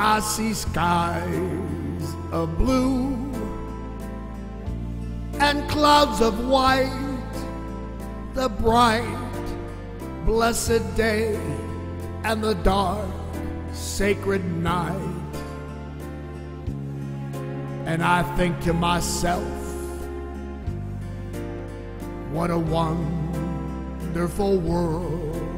I see skies of blue and clouds of white, the bright, blessed day and the dark, sacred night. And I think to myself, what a wonderful world.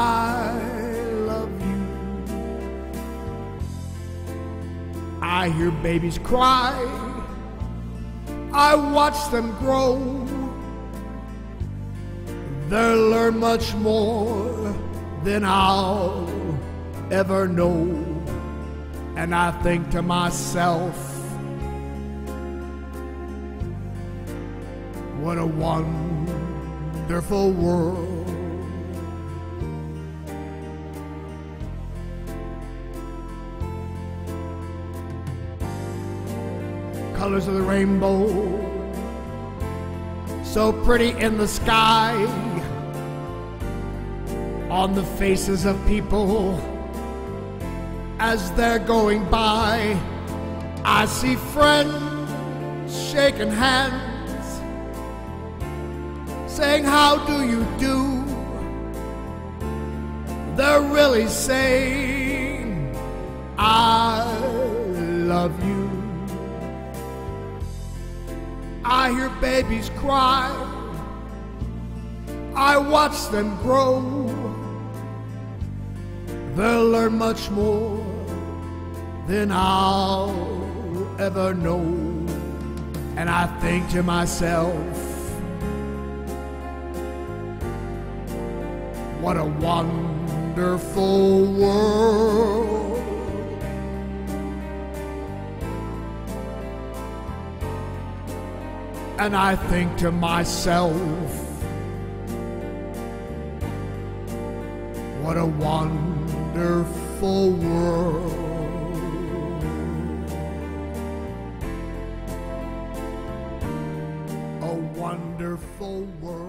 I hear babies cry. I watch them grow. They'll learn much more than I'll ever know. And I think to myself, what a wonderful world. Colors of the rainbow, so pretty in the sky, on the faces of people as they're going by. I see friends shaking hands, saying, How do you do? They're really saying, I love you. I hear babies cry. I watch them grow. They'll learn much more than I'll ever know. And I think to myself, what a wonderful world. And I think to myself, what a wonderful world. A wonderful world.